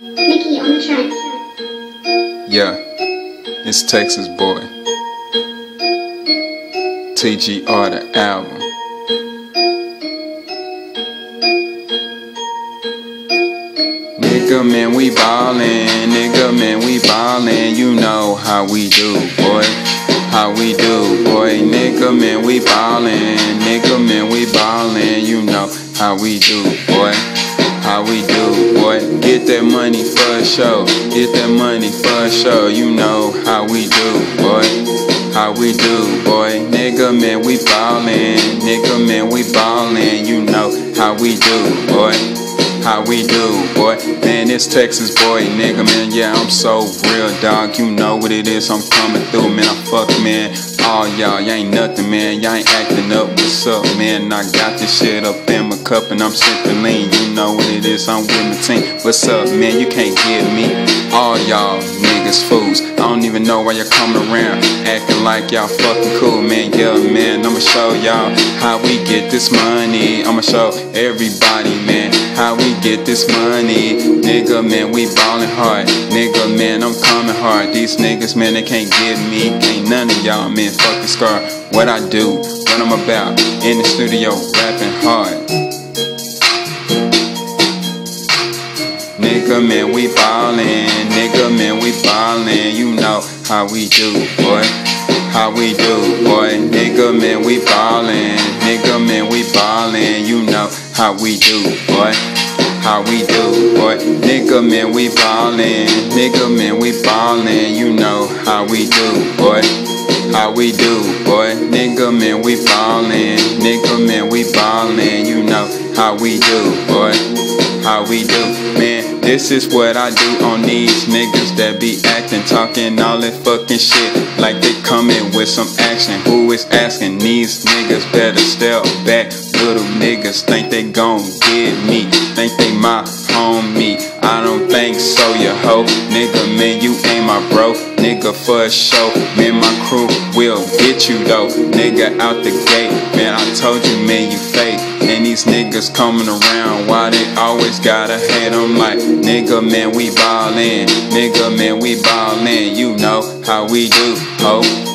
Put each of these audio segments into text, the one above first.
Mickey on the track. Yeah, it's Texas Boy. TGR the album. Nigga, man, we ballin'. Nigga, man, we ballin'. You know how we do, boy. How we do, boy. Nigga, man, we ballin'. Nigga, man, we ballin'. You know how we do, boy. How we do, boy. Get that money for a show. Get that money for a show. You know how we do, boy. How we do, boy. Nigga, man, we ballin'. Nigga, man, we ballin'. You know how we do, boy. How we do, boy? Man, it's Texas boy, nigga, man. Yeah, I'm so real, dog. You know what it is. I'm coming through, man. I fuck, man. All y'all, y'all ain't nothing, man. Y'all ain't acting up. What's up, man? I got this shit up in my cup and I'm sipping lean. You know what it is. I'm with my team. What's up, man? You can't get me. All y'all niggas fools. I don't even know why y'all coming around acting like y'all fucking cool, man. Yeah, man. I'ma show y'all how we get this money. I'ma show everybody, man, how we get this money. Nigga, man, we ballin' hard. Nigga, man, I'm coming hard. These niggas, man, they can't get me. Can't none of y'all, man, fucking scar. What I do, what I'm about. In the studio, rapping hard. Nigga, man, we ballin'. Nigga, man, we ballin'. You know how we do, boy. How we do, boy. Nigga, man, we ballin'. Nigga, man, how we do, boy. How we do, boy. Nigga, man, we ballin'. Nigga, man, we ballin'. You know how we do, boy. How we do, boy. Nigga, man, we ballin'. Nigga, man, we ballin'. You know how we do, boy. How we do, man. This is what I do on these niggas that be acting, talking all that fucking shit like they coming with some action. Who is asking? These niggas better step back. Niggas think they gon' get me, think they my homie. I don't think so, you hoe. Nigga, man, you ain't my bro. Nigga, for show, man, my crew will get you though. Nigga, out the gate, man, I told you, man, you fake. And these niggas coming around, why they always gotta hate? I'm like, nigga, man, we ballin'. Nigga, man, we ballin'. You know how we do, ho.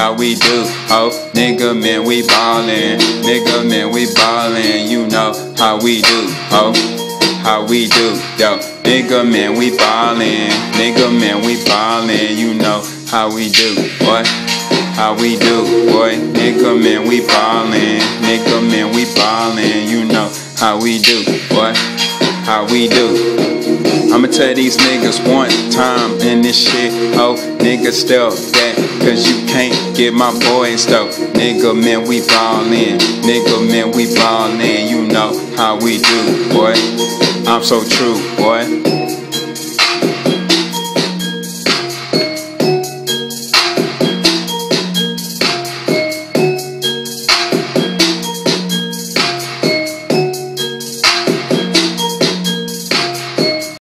How we do, ho. Nigga, man, we ballin'. Nigga, man, we ballin'. You know how we do, ho. How we do, yo. Nigga, man, we ballin'. Nigga, man, we ballin'. You know how we do, boy. How we do, boy. Nigga, man, we ballin'. Nigga, man, we ballin'. You know how we do, boy. How we do. I'ma tell these niggas one time in this shit, oh, nigga, step back, cause you can't get my boy boys though. Nigga, man, we ballin'. Nigga, man, we ballin'. You know how we do, boy. I'm so true, boy.